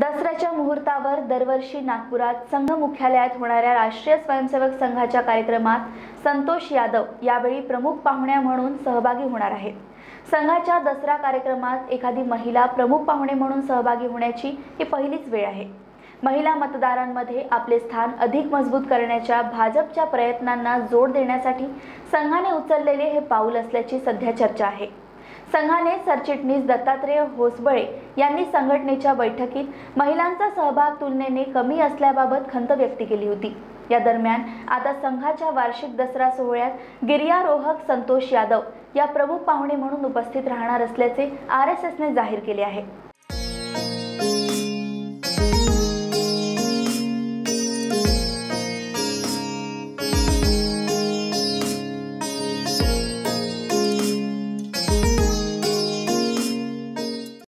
दसऱ्याच्या मुहूर्तावर दरवर्षी नागपुरात संघ मुख्यालयात होणाऱ्या राष्ट्रीय स्वयंसेवक संघाच्या कार्यक्रमात संतोष यादव यावेळी प्रमुख पाहुण्या म्हणून सहभागी होणार आहेत. संघाच्या दसरा कार्यक्रमात एखादी महिला प्रमुख पाहुणे म्हणून सहभागी होण्याची ही पहिलीच वेळ आहे. महिला मतदारांमध्ये आपले स्थान अधिक मजबूत करण्याच्या भाजपच्या प्रयत्नांना जोड देण्यासाठी संघाने उचललेले हे पाऊल असल्याची सध्या चर्चा आहे. संघाने सरचिटणीस दत्तात्रेय होसबळे यांनी संघटनेच्या बैठकीत महिलांचा सहभाग तुलनेने कमी असल्याबाबत खंत व्यक्त केली होती. या दरम्यान आता संघाच्या वार्षिक दसरा सोहळ्यात गिर्यारोहक संतोष यादव या प्रमुख पाहुणे म्हणून उपस्थित राहणार असल्याचे आर एस एसने जाहीर केले आहे.